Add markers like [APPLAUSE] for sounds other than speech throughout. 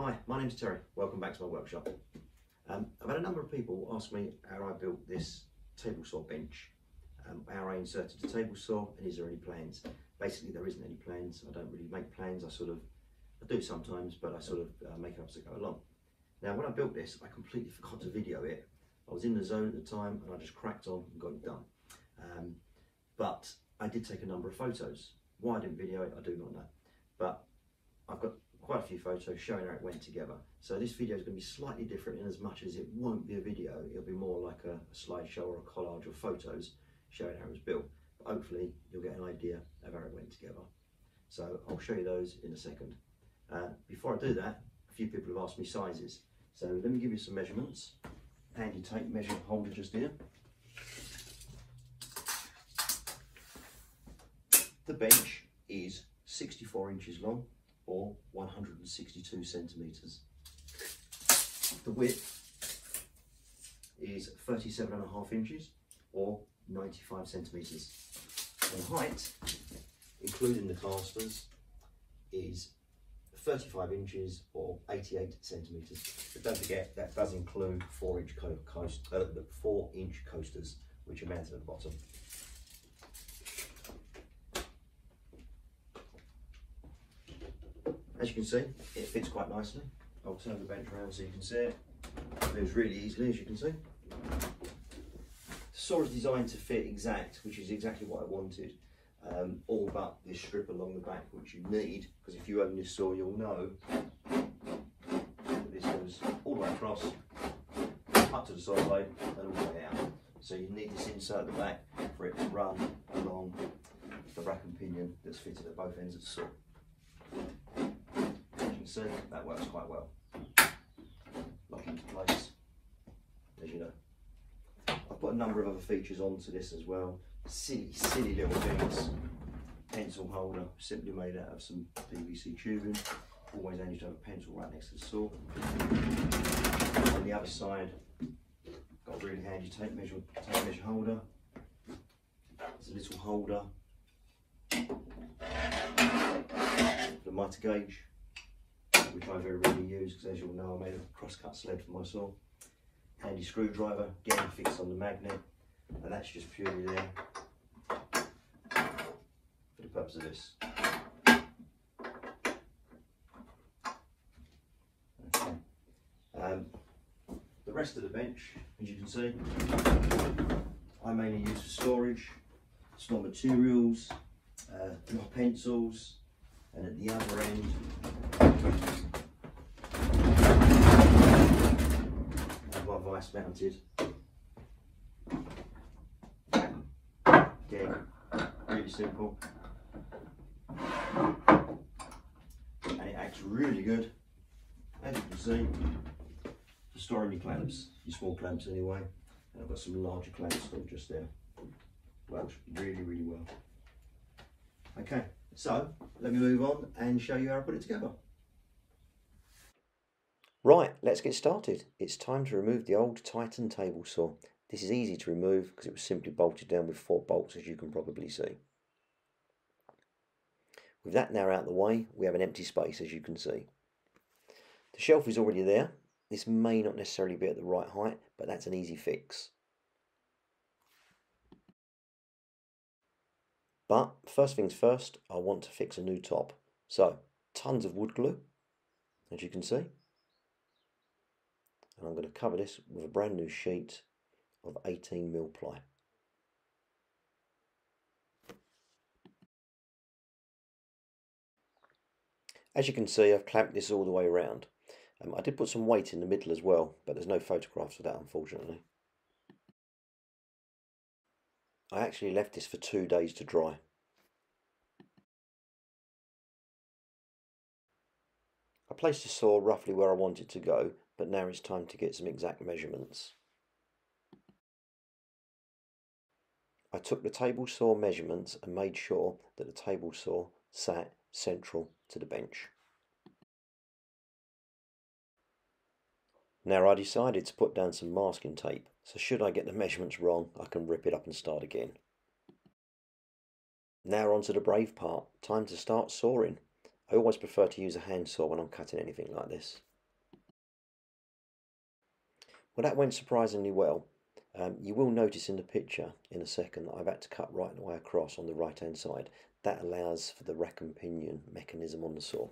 Hi, my name's Terry. Welcome back to my workshop. Um, I've had a number of people ask me how I built this table saw bench, um, how I inserted the table saw, and is there any plans? Basically, there isn't any plans. I don't really make plans. I sort of, I do sometimes, but I sort of uh, make it up as I go along. Now, when I built this, I completely [LAUGHS] forgot to video it. I was in the zone at the time, and I just cracked on and got it done. Um, but I did take a number of photos. Why I didn't video it, I do not know. But I've got quite a few photos showing how it went together. So this video is going to be slightly different in as much as it won't be a video, it'll be more like a, slideshow or a collage of photos showing how it was built. But hopefully you'll get an idea of how it went together. So I'll show you those in a second. Uh, before I do that, a few people have asked me sizes. So let me give you some measurements. Handy tape measure holder just here. The bench is 64 inches long or 162 centimetres. The width is 37 and a half inches or 95 centimetres. And height, including the casters, is 35 inches or 88 centimetres. But don't forget that does include four inch co coast, uh, four inch coasters, which are mounted at the bottom. As you can see, it fits quite nicely. I'll turn the bench around so you can see it. It moves really easily, as you can see. The saw is designed to fit exact, which is exactly what I wanted. Um, all but this strip along the back, which you need, because if you own this saw, you'll know that this goes all the way across, up to the saw blade, and all the way out. So you need this insert at the back for it to run along the rack and pinion that's fitted at both ends of the saw see, that works quite well. Lock into place, as you know. I've put a number of other features onto this as well. Silly, silly little things. Pencil holder, simply made out of some PVC tubing. Always handy to have a pencil right next to the saw. On the other side, got a really handy tape measure, tape measure holder. There's a little holder. The mitre gauge which I very rarely use because as you'll know I made a cross-cut sled for my saw. Handy screwdriver, again fixed on the magnet, and that's just purely there for the purpose of this. Okay. Um, the rest of the bench, as you can see, I mainly use for storage, small materials, uh, pencils, and at the other end. Have my vice mounted. Again really simple. And it acts really good. As you can see for storing your clamps your small clamps anyway. And I've got some larger clamps just there. Works really really well. Okay so let me move on and show you how I put it together. Right, let's get started. It's time to remove the old Titan table saw. This is easy to remove because it was simply bolted down with four bolts as you can probably see. With that now out of the way, we have an empty space as you can see. The shelf is already there. This may not necessarily be at the right height, but that's an easy fix. But first things first, I want to fix a new top. So, tons of wood glue, as you can see. And I'm going to cover this with a brand new sheet of 18 mil ply. As you can see, I've clamped this all the way around. Um, I did put some weight in the middle as well, but there's no photographs of that, unfortunately. I actually left this for two days to dry. I placed the saw roughly where I want it to go, but now it's time to get some exact measurements. I took the table saw measurements and made sure that the table saw sat central to the bench. Now I decided to put down some masking tape, so should I get the measurements wrong, I can rip it up and start again. Now on to the brave part, time to start sawing. I always prefer to use a handsaw when I'm cutting anything like this. Well that went surprisingly well. Um, you will notice in the picture in a second that I've had to cut right the way across on the right hand side. That allows for the rack and pinion mechanism on the saw.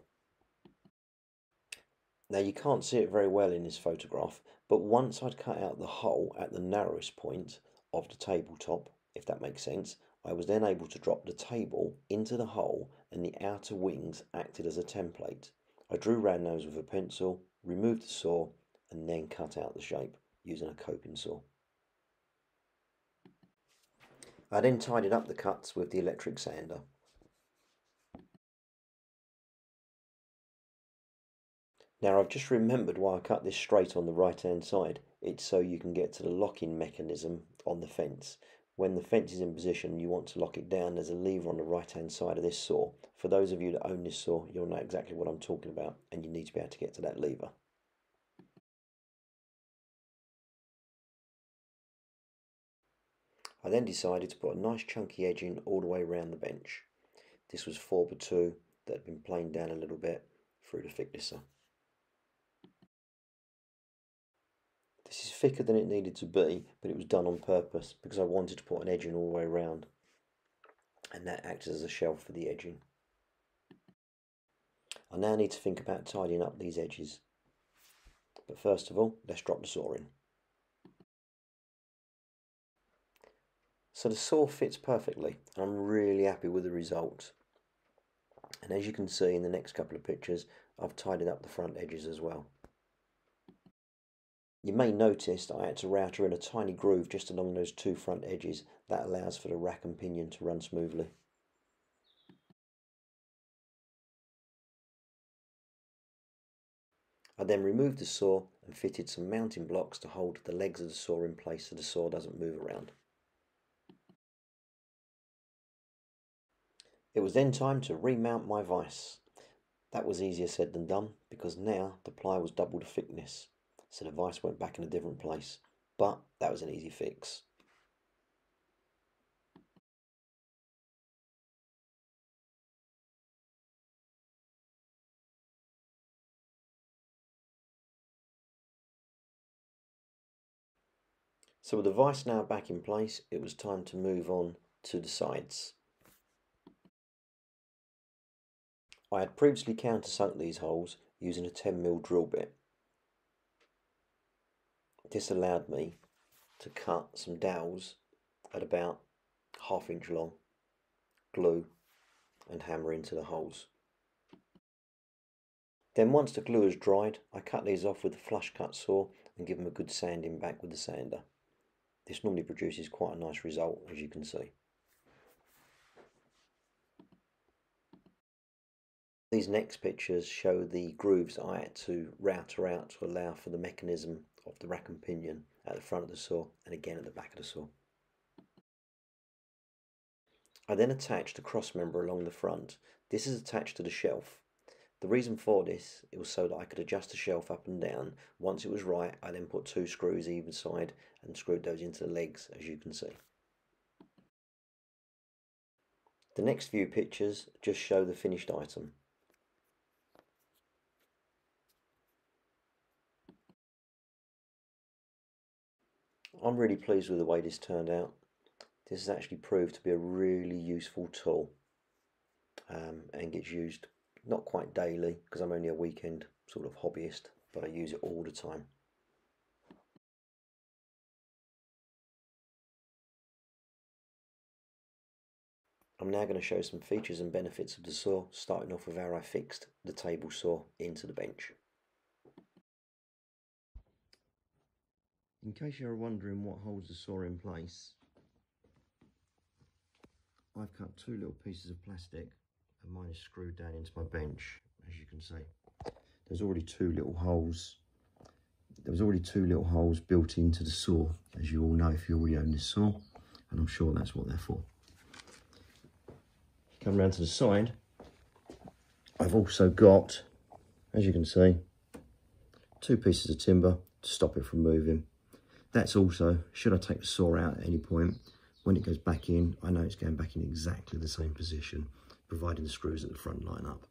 Now you can't see it very well in this photograph, but once I'd cut out the hole at the narrowest point of the tabletop, if that makes sense, I was then able to drop the table into the hole and the outer wings acted as a template. I drew round those with a pencil, removed the saw and then cut out the shape using a coping saw. I then tidied up the cuts with the electric sander. Now I've just remembered why I cut this straight on the right hand side. It's so you can get to the locking mechanism on the fence. When the fence is in position you want to lock it down, there's a lever on the right hand side of this saw. For those of you that own this saw, you'll know exactly what I'm talking about and you need to be able to get to that lever. I then decided to put a nice chunky edging all the way around the bench. This was 4x2 that had been planed down a little bit through the thicknesser. This is thicker than it needed to be, but it was done on purpose because I wanted to put an edging all the way around. And that acts as a shelf for the edging. I now need to think about tidying up these edges. But first of all, let's drop the saw in. So the saw fits perfectly and I'm really happy with the result. And as you can see in the next couple of pictures, I've tidied up the front edges as well. You may notice I had to router in a tiny groove just along those two front edges. That allows for the rack and pinion to run smoothly. I then removed the saw and fitted some mounting blocks to hold the legs of the saw in place so the saw doesn't move around. It was then time to remount my vise. That was easier said than done because now the ply was double the thickness so the vice went back in a different place. But that was an easy fix. So with the vice now back in place, it was time to move on to the sides. I had previously countersunk these holes using a 10mm drill bit this allowed me to cut some dowels at about half inch long, glue and hammer into the holes. Then once the glue has dried, I cut these off with a flush cut saw and give them a good sanding back with the sander. This normally produces quite a nice result as you can see. These next pictures show the grooves I had to router out to allow for the mechanism of the rack and pinion at the front of the saw and again at the back of the saw. I then attached a cross member along the front. This is attached to the shelf. The reason for this it was so that I could adjust the shelf up and down. Once it was right, I then put two screws either side and screwed those into the legs as you can see. The next few pictures just show the finished item. I'm really pleased with the way this turned out. This has actually proved to be a really useful tool um, and gets used not quite daily because I'm only a weekend sort of hobbyist, but I use it all the time. I'm now going to show some features and benefits of the saw, starting off with how I fixed the table saw into the bench. In case you're wondering what holds the saw in place, I've cut two little pieces of plastic and mine is screwed down into my bench, as you can see. There's already two little holes. There was already two little holes built into the saw, as you all know if you already own this saw, and I'm sure that's what they're for. Come round to the side, I've also got, as you can see, two pieces of timber to stop it from moving that's also, should I take the saw out at any point, when it goes back in, I know it's going back in exactly the same position, providing the screws at the front line up.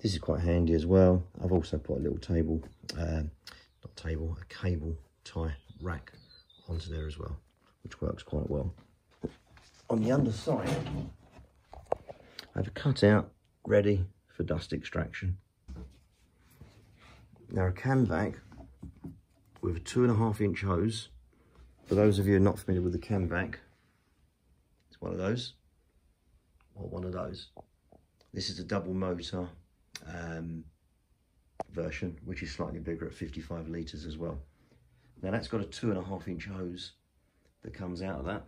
This is quite handy as well. I've also put a little table, uh, not table, a cable tie rack onto there as well, which works quite well. On the underside, I have a cutout ready for dust extraction. Now a Camvac with a two and a half inch hose. For those of you not familiar with the Camvac, it's one of those, or one of those. This is a double motor um, version, which is slightly bigger at 55 litres as well. Now that's got a two and a half inch hose that comes out of that.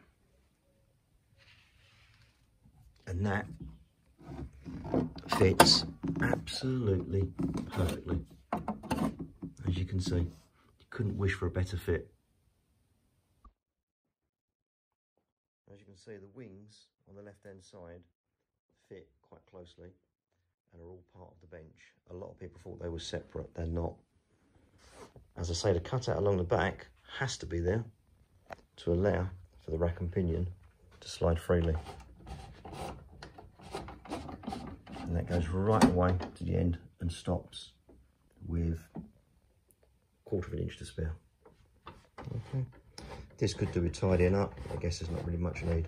And that fits absolutely perfectly. As you can see, couldn't wish for a better fit. As you can see, the wings on the left hand side fit quite closely and are all part of the bench. A lot of people thought they were separate, they're not. As I say, the cutout along the back has to be there to allow for the rack and pinion to slide freely. And that goes right away to the end and stops with quarter of an inch to spare. Okay. This could do with tidying up, I guess there's not really much need.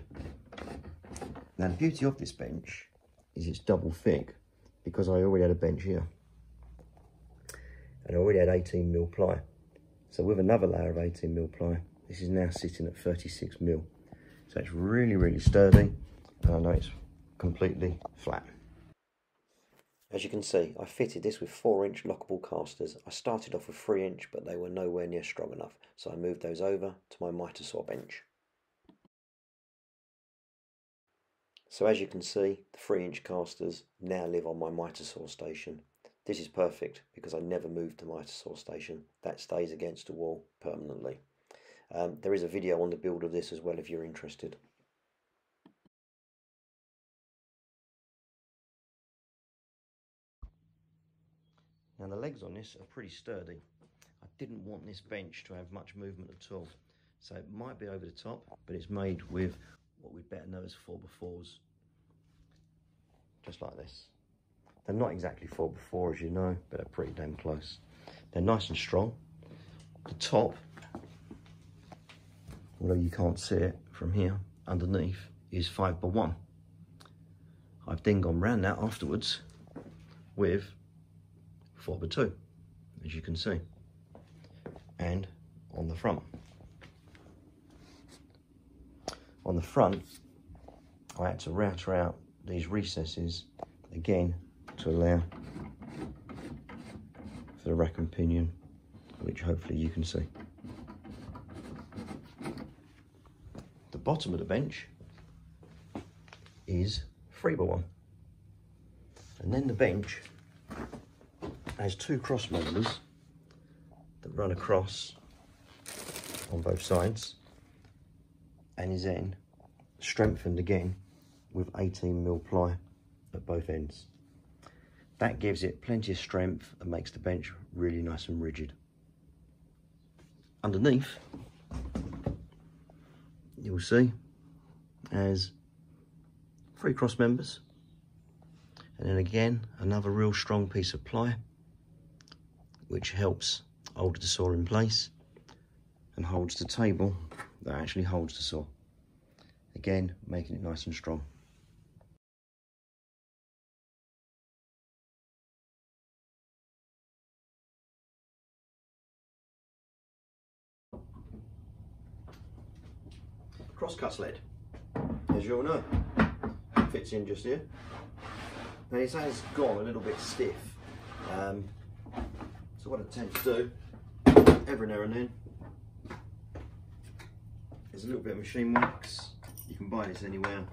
Now the beauty of this bench is it's double thick because I already had a bench here. And I already had 18 mil ply. So with another layer of 18 mil ply, this is now sitting at 36 mil. So it's really, really sturdy. And I know it's completely flat. As you can see, I fitted this with 4 inch lockable casters. I started off with 3 inch, but they were nowhere near strong enough. So I moved those over to my miter saw bench. So as you can see, the 3 inch casters now live on my miter saw station. This is perfect because I never moved the miter saw station. That stays against the wall permanently. Um, there is a video on the build of this as well if you're interested. The legs on this are pretty sturdy. I didn't want this bench to have much movement at all. So it might be over the top, but it's made with what we'd better know as 4x4s. Just like this. They're not exactly 4x4 as you know, but they're pretty damn close. They're nice and strong. The top, although you can't see it from here, underneath is 5x1. I've then gone round that afterwards with 4x2, as you can see, and on the front. On the front, I had to router out these recesses again to allow for the rack and pinion, which hopefully you can see. The bottom of the bench is three by one. And then the bench has two cross members that run across on both sides and is then strengthened again with 18 mil ply at both ends. That gives it plenty of strength and makes the bench really nice and rigid. Underneath, you'll see, as three cross members and then again another real strong piece of ply which helps hold the saw in place and holds the table that actually holds the saw. Again, making it nice and strong. Crosscut sled, as you all know, fits in just here. Now it has gone a little bit stiff, um, so what I tend to do, every now and then, there's a little bit of machine wax. You can buy this anywhere.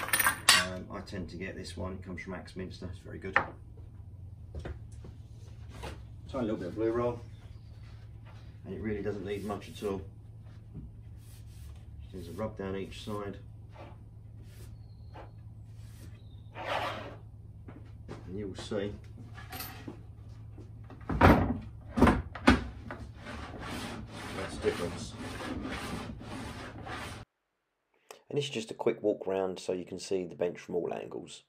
Um, I tend to get this one, it comes from Axminster, it's very good. Tiny little bit of blue roll, and it really doesn't need much at all. Needs a rub down each side. And you'll see difference. And this is just a quick walk around so you can see the bench from all angles.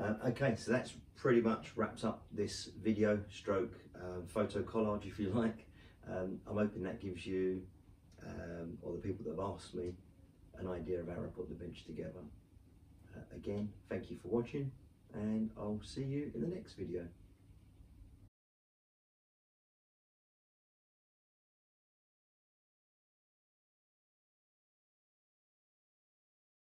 Uh, okay, so that's pretty much wraps up this video stroke um, photo collage, if you [LAUGHS] like. Um, I'm hoping that gives you, um, or the people that have asked me, an idea of how I put the bench together. Uh, again, thank you for watching, and I'll see you in the next video.